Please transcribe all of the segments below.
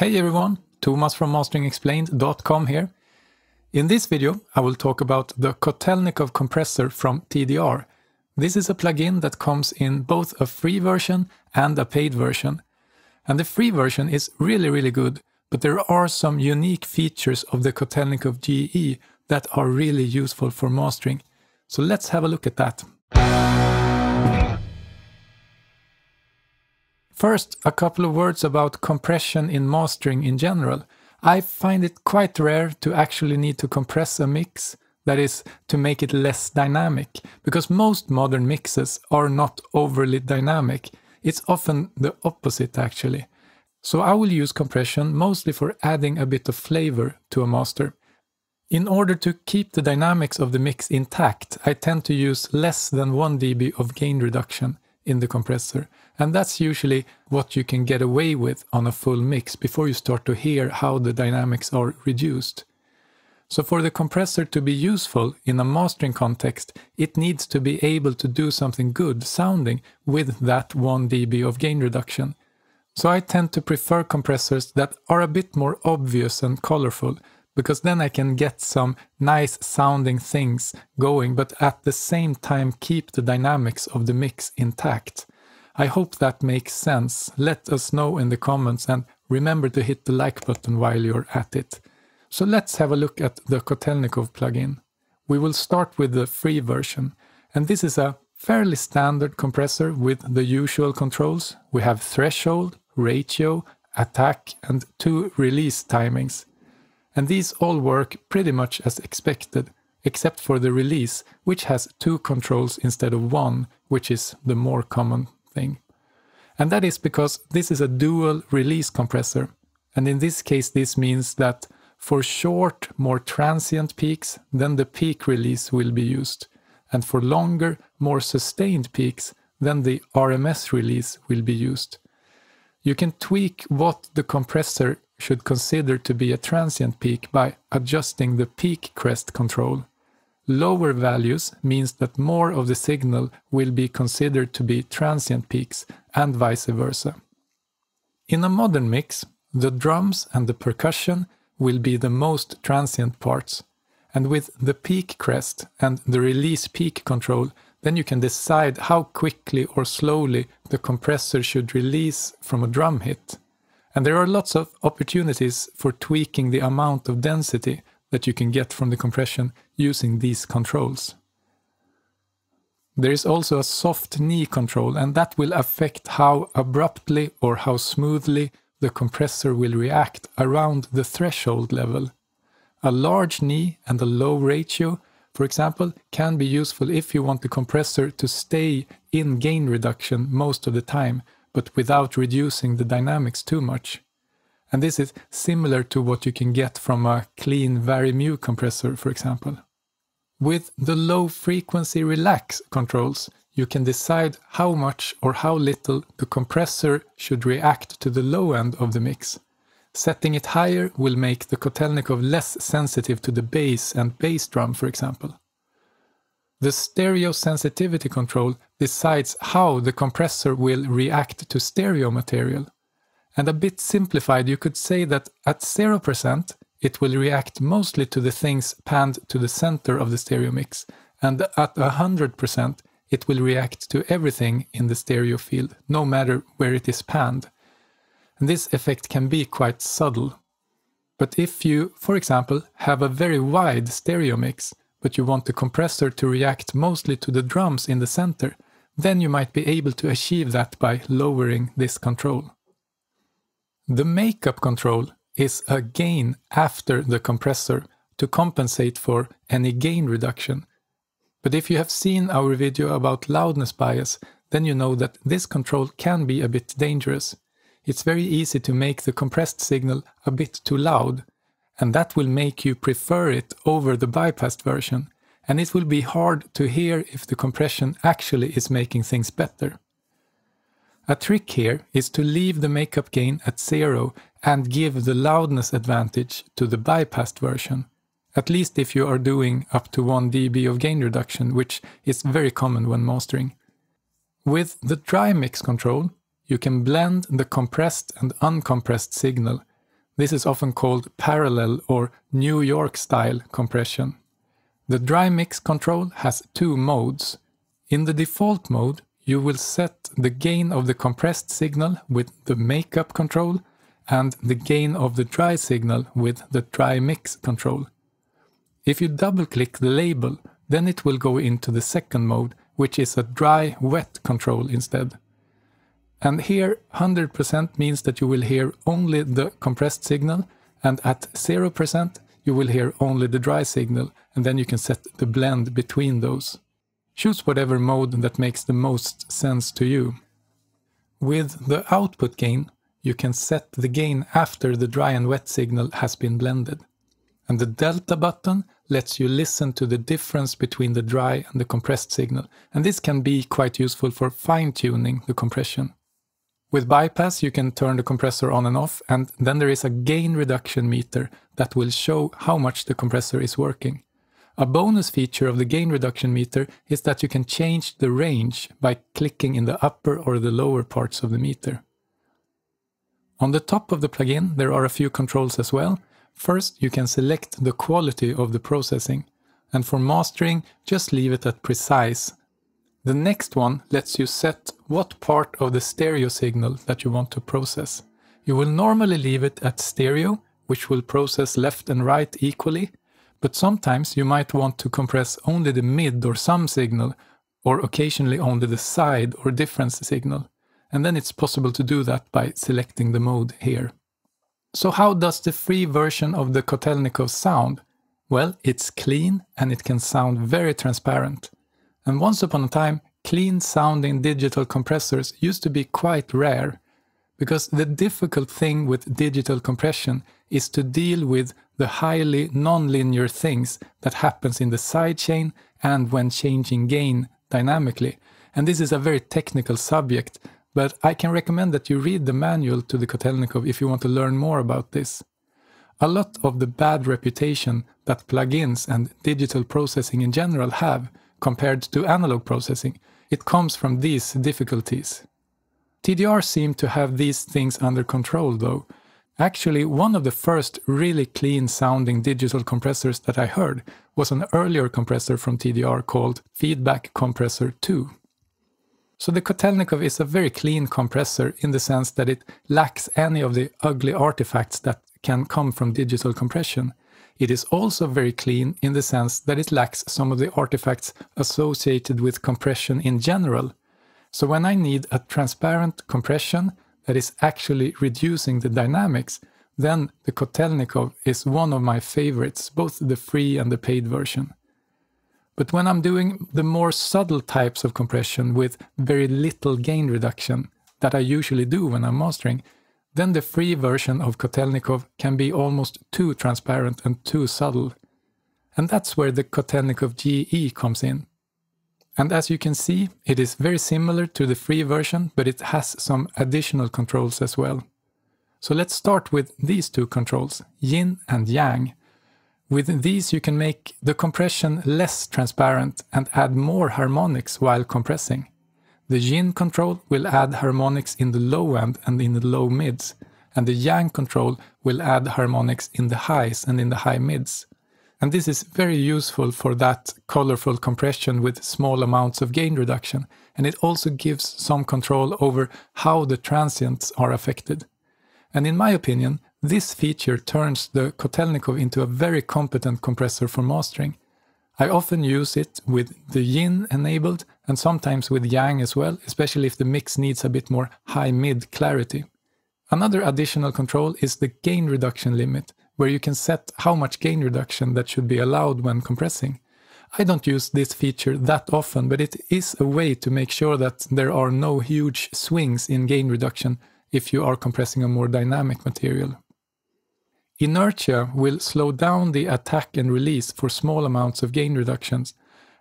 Hey everyone, Thomas from masteringexplained.com here. In this video, I will talk about the Kotelnikov compressor from TDR. This is a plugin that comes in both a free version and a paid version. And the free version is really, really good, but there are some unique features of the Kotelnikov GE that are really useful for mastering. So let's have a look at that. First, a couple of words about compression in mastering in general. I find it quite rare to actually need to compress a mix, that is, to make it less dynamic, because most modern mixes are not overly dynamic. It's often the opposite actually. So I will use compression mostly for adding a bit of flavor to a master. In order to keep the dynamics of the mix intact, I tend to use less than 1 dB of gain reduction in the compressor. And that's usually what you can get away with on a full mix before you start to hear how the dynamics are reduced. So for the compressor to be useful in a mastering context, it needs to be able to do something good sounding with that 1 dB of gain reduction. So I tend to prefer compressors that are a bit more obvious and colorful, because then I can get some nice sounding things going, but at the same time keep the dynamics of the mix intact. I hope that makes sense. Let us know in the comments and remember to hit the like button while you're at it. So let's have a look at the Kotelnikov plugin. We will start with the free version, and this is a fairly standard compressor with the usual controls. We have threshold, ratio, attack, and two release timings. And these all work pretty much as expected, except for the release, which has two controls instead of one, which is the more common thing. And that is because this is a dual release compressor. And in this case, this means that for short, more transient peaks, then the peak release will be used. And for longer, more sustained peaks, then the RMS release will be used. You can tweak what the compressor should consider to be a transient peak by adjusting the peak crest control. Lower values means that more of the signal will be considered to be transient peaks and vice versa. In a modern mix, the drums and the percussion will be the most transient parts. And with the peak crest and the release peak control, then you can decide how quickly or slowly the compressor should release from a drum hit. And there are lots of opportunities for tweaking the amount of density that you can get from the compression using these controls. There is also a soft knee control and that will affect how abruptly or how smoothly the compressor will react around the threshold level. A large knee and a low ratio, for example, can be useful if you want the compressor to stay in gain reduction most of the time but without reducing the dynamics too much. And this is similar to what you can get from a clean Vari-Mu compressor, for example. With the low frequency relax controls, you can decide how much or how little the compressor should react to the low end of the mix. Setting it higher will make the Kotelnikov less sensitive to the bass and bass drum, for example. The stereo sensitivity control decides how the compressor will react to stereo material. And a bit simplified, you could say that at 0%, it will react mostly to the things panned to the center of the stereo mix, and at 100%, it will react to everything in the stereo field, no matter where it is panned. And this effect can be quite subtle. But if you, for example, have a very wide stereo mix, but you want the compressor to react mostly to the drums in the center, then you might be able to achieve that by lowering this control. The makeup control is a gain after the compressor to compensate for any gain reduction. But if you have seen our video about loudness bias, then you know that this control can be a bit dangerous. It's very easy to make the compressed signal a bit too loud, and that will make you prefer it over the bypassed version, and it will be hard to hear if the compression actually is making things better. A trick here is to leave the makeup gain at zero and give the loudness advantage to the bypassed version, at least if you are doing up to 1 dB of gain reduction, which is very common when mastering. With the dry mix control, you can blend the compressed and uncompressed signal This is often called parallel or New York style compression. The dry mix control has two modes. In the default mode, you will set the gain of the compressed signal with the makeup control and the gain of the dry signal with the dry mix control. If you double click the label, then it will go into the second mode, which is a dry wet control instead. And here 100% means that you will hear only the compressed signal and at 0% you will hear only the dry signal and then you can set the blend between those. Choose whatever mode that makes the most sense to you. With the output gain, you can set the gain after the dry and wet signal has been blended. And the delta button lets you listen to the difference between the dry and the compressed signal, and this can be quite useful for fine-tuning the compression. With bypass you can turn the compressor on and off and then there is a gain reduction meter that will show how much the compressor is working. A bonus feature of the gain reduction meter is that you can change the range by clicking in the upper or the lower parts of the meter. On the top of the plugin there are a few controls as well. First you can select the quality of the processing and for mastering just leave it at precise the next one lets you set what part of the stereo signal that you want to process. You will normally leave it at stereo, which will process left and right equally, but sometimes you might want to compress only the mid or sum signal, or occasionally only the side or difference signal. And then it's possible to do that by selecting the mode here. So how does the free version of the Kotelnikov sound? Well, it's clean and it can sound very transparent. And once upon a time, clean sounding digital compressors used to be quite rare, because the difficult thing with digital compression is to deal with the highly nonlinear things that happens in the sidechain and when changing gain dynamically. And this is a very technical subject, but I can recommend that you read the manual to the Kotelnikov if you want to learn more about this. A lot of the bad reputation that plugins and digital processing in general have compared to analog processing. It comes from these difficulties. TDR seemed to have these things under control though. Actually, one of the first really clean sounding digital compressors that I heard was an earlier compressor from TDR called Feedback Compressor 2. So the Kotelnikov is a very clean compressor in the sense that it lacks any of the ugly artifacts that can come from digital compression. It is also very clean in the sense that it lacks some of the artifacts associated with compression in general. So when I need a transparent compression that is actually reducing the dynamics, then the Kotelnikov is one of my favorites, both the free and the paid version. But when I'm doing the more subtle types of compression with very little gain reduction, that I usually do when I'm mastering, then the free version of Kotelnikov can be almost too transparent and too subtle. And that's where the Kotelnikov GE comes in. And as you can see, it is very similar to the free version, but it has some additional controls as well. So let's start with these two controls, yin and yang. With these you can make the compression less transparent and add more harmonics while compressing. The yin control will add harmonics in the low end and in the low mids, and the yang control will add harmonics in the highs and in the high mids. And this is very useful for that colorful compression with small amounts of gain reduction, and it also gives some control over how the transients are affected. And in my opinion, this feature turns the Kotelnikov into a very competent compressor for mastering. I often use it with the yin enabled and sometimes with yang as well, especially if the mix needs a bit more high-mid clarity. Another additional control is the gain reduction limit, where you can set how much gain reduction that should be allowed when compressing. I don't use this feature that often, but it is a way to make sure that there are no huge swings in gain reduction if you are compressing a more dynamic material. Inertia will slow down the attack and release for small amounts of gain reductions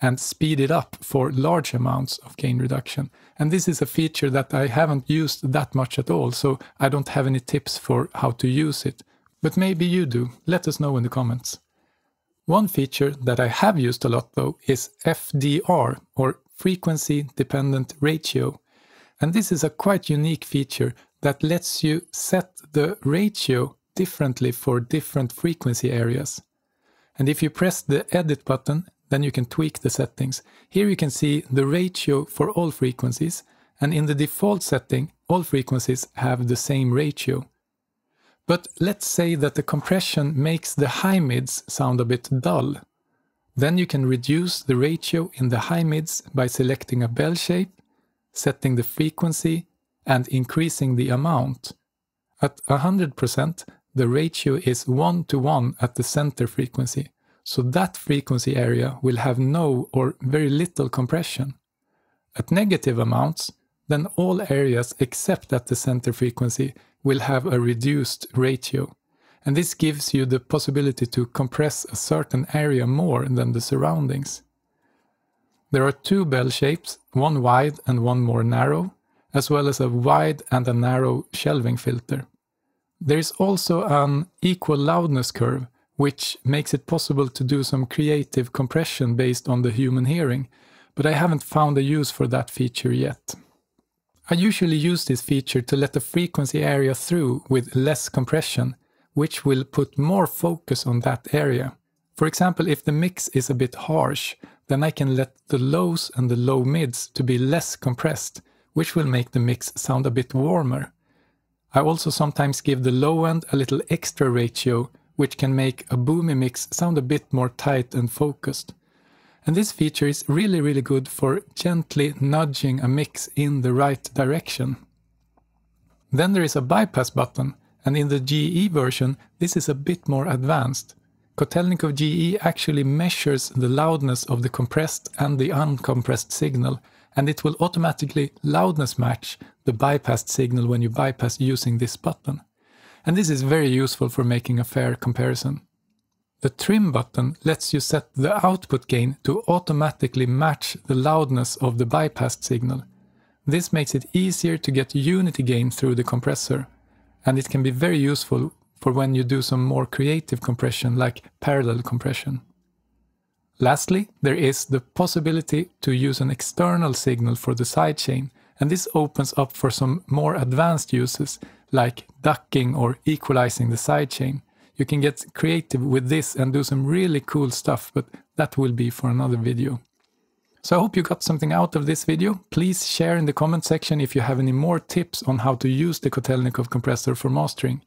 and speed it up for large amounts of gain reduction. And this is a feature that I haven't used that much at all, so I don't have any tips for how to use it. But maybe you do. Let us know in the comments. One feature that I have used a lot though is FDR, or Frequency Dependent Ratio. And this is a quite unique feature that lets you set the ratio differently for different frequency areas. And if you press the edit button, then you can tweak the settings. Here you can see the ratio for all frequencies, and in the default setting, all frequencies have the same ratio. But let's say that the compression makes the high mids sound a bit dull. Then you can reduce the ratio in the high mids by selecting a bell shape, setting the frequency, and increasing the amount. At 100%, the ratio is 1 to 1 at the center frequency, so that frequency area will have no or very little compression. At negative amounts, then all areas except at the center frequency will have a reduced ratio. And this gives you the possibility to compress a certain area more than the surroundings. There are two bell shapes, one wide and one more narrow, as well as a wide and a narrow shelving filter. There is also an equal loudness curve, which makes it possible to do some creative compression based on the human hearing, but I haven't found a use for that feature yet. I usually use this feature to let the frequency area through with less compression, which will put more focus on that area. For example, if the mix is a bit harsh, then I can let the lows and the low mids to be less compressed, which will make the mix sound a bit warmer. I also sometimes give the low end a little extra ratio, which can make a boomy mix sound a bit more tight and focused. And this feature is really, really good for gently nudging a mix in the right direction. Then there is a bypass button, and in the GE version, this is a bit more advanced. Kotelnikov GE actually measures the loudness of the compressed and the uncompressed signal, and it will automatically loudness match the bypassed signal when you bypass using this button. And this is very useful for making a fair comparison. The trim button lets you set the output gain to automatically match the loudness of the bypassed signal. This makes it easier to get unity gain through the compressor, and it can be very useful for when you do some more creative compression like parallel compression. Lastly, there is the possibility to use an external signal for the sidechain, and this opens up for some more advanced uses like ducking or equalizing the sidechain you can get creative with this and do some really cool stuff, but that will be for another video. So I hope you got something out of this video. Please share in the comment section if you have any more tips on how to use the Kotelnikov compressor for mastering.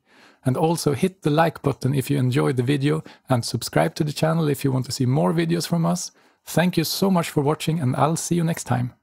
And also hit the like button if you enjoyed the video and subscribe to the channel if you want to see more videos from us. Thank you so much for watching and I'll see you next time.